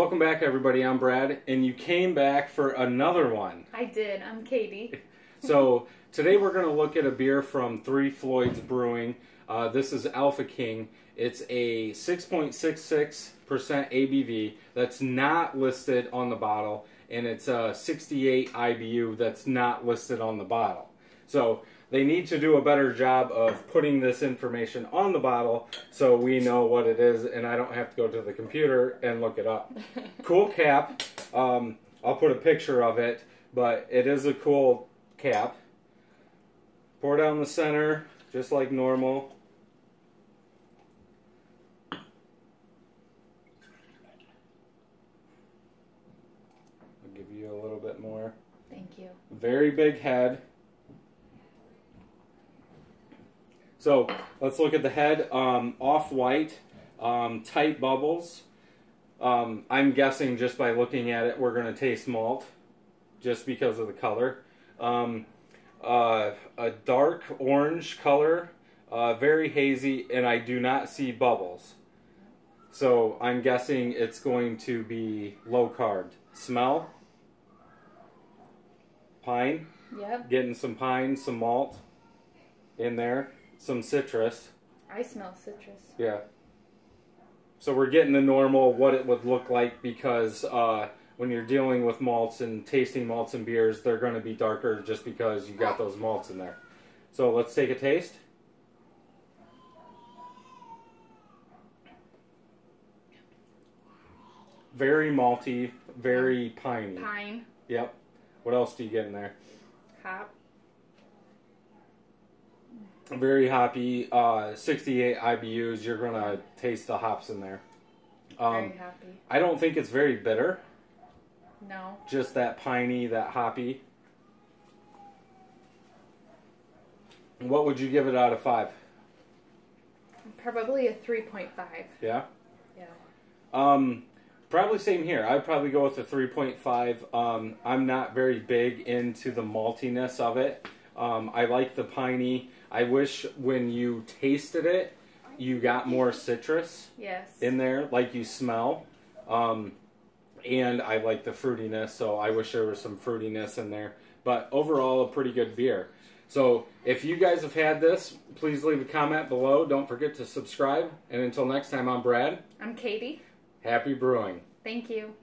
Welcome back, everybody. I'm Brad, and you came back for another one. I did. I'm Katy. So, today we're going to look at a beer from Three Floyds Brewing. Uh, this is Alpha King. It's a 6.66% ABV that's not listed on the bottle, and it's a 68 IBU that's not listed on the bottle. So, they need to do a better job of putting this information on the bottle so we know what it is and I don't have to go to the computer and look it up. cool cap. Um, I'll put a picture of it, but it is a cool cap. Pour down the center just like normal. I'll give you a little bit more. Thank you. Very big head. So let's look at the head. Um, off white, um, tight bubbles. Um, I'm guessing just by looking at it, we're going to taste malt, just because of the color. Um, uh, a dark orange color, uh, very hazy, and I do not see bubbles. So I'm guessing it's going to be low carb. Smell? Pine. Yep. Getting some pine, some malt in there, some citrus. I smell citrus. Yeah. So we're getting the normal what it would look like because uh, when you're dealing with malts and tasting malts and beers, they're going to be darker just because you got those malts in there. So let's take a taste. Very malty, very piney. Pine. Yep. What else do you get in there? Hop. Very hoppy. Uh, 68 IBUs. You're gonna taste the hops in there. Um, Very happy. I don't think it's very bitter. No. Just that piney, that hoppy. What would you give it out of five? Probably a 3.5. Yeah. Yeah. Um, probably same here. I'd probably go with a 3.5. Um, I'm not very big into the maltiness of it. Um, I like the piney. I wish when you tasted it, you got more citrus Yes. in there, like you smell. Um, and I like the fruitiness, so I wish there was some fruitiness in there. But overall, a pretty good beer. So if you guys have had this, please leave a comment below. Don't forget to subscribe. And until next time, I'm Brad. I'm Katy. Happy brewing. Thank you.